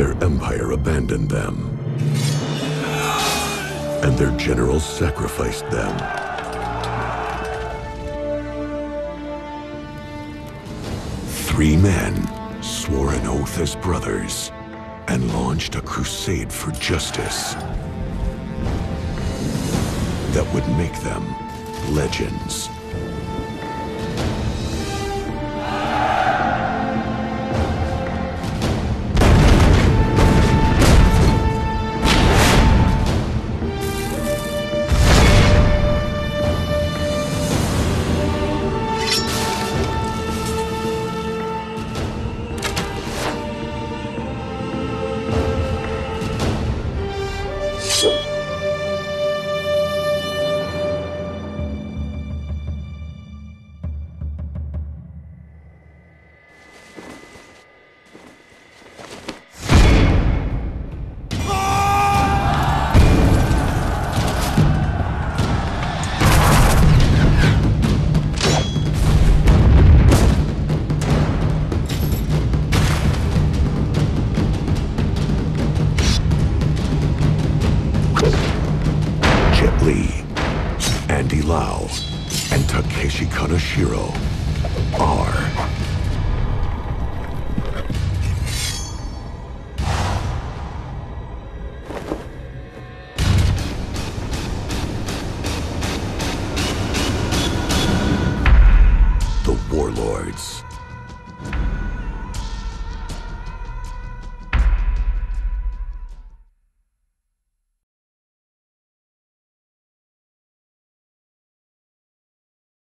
leader abandoned them. And their generals sacrificed them. Three men swore an oath as brothers and launched a crusade for justice that would make them legends. Li, Andy Lau, and Takeshi Kaneshiro are the Warlords.